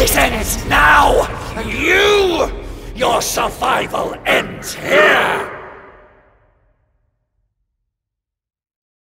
This ends now! You! Your survival ends here!